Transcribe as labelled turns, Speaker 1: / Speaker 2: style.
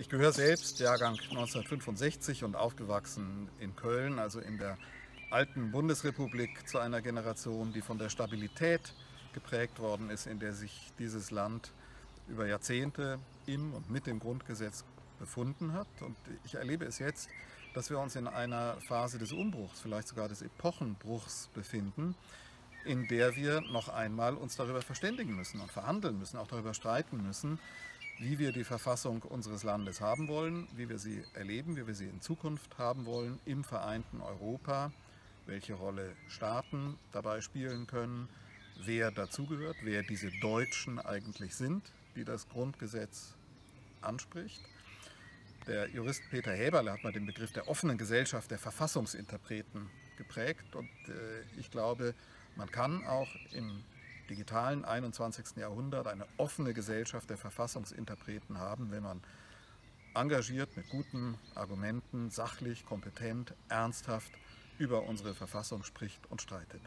Speaker 1: Ich gehöre selbst Jahrgang 1965 und aufgewachsen in Köln, also in der alten Bundesrepublik, zu einer Generation, die von der Stabilität geprägt worden ist, in der sich dieses Land über Jahrzehnte im und mit dem Grundgesetz befunden hat. Und ich erlebe es jetzt, dass wir uns in einer Phase des Umbruchs, vielleicht sogar des Epochenbruchs befinden, in der wir noch einmal uns darüber verständigen müssen und verhandeln müssen, auch darüber streiten müssen, wie wir die Verfassung unseres Landes haben wollen, wie wir sie erleben, wie wir sie in Zukunft haben wollen im vereinten Europa, welche Rolle Staaten dabei spielen können, wer dazugehört, wer diese Deutschen eigentlich sind, die das Grundgesetz anspricht. Der Jurist Peter Häberle hat mal den Begriff der offenen Gesellschaft der Verfassungsinterpreten geprägt und äh, ich glaube, man kann auch im digitalen 21. Jahrhundert eine offene Gesellschaft der Verfassungsinterpreten haben, wenn man engagiert mit guten Argumenten, sachlich, kompetent, ernsthaft über unsere Verfassung spricht und streitet.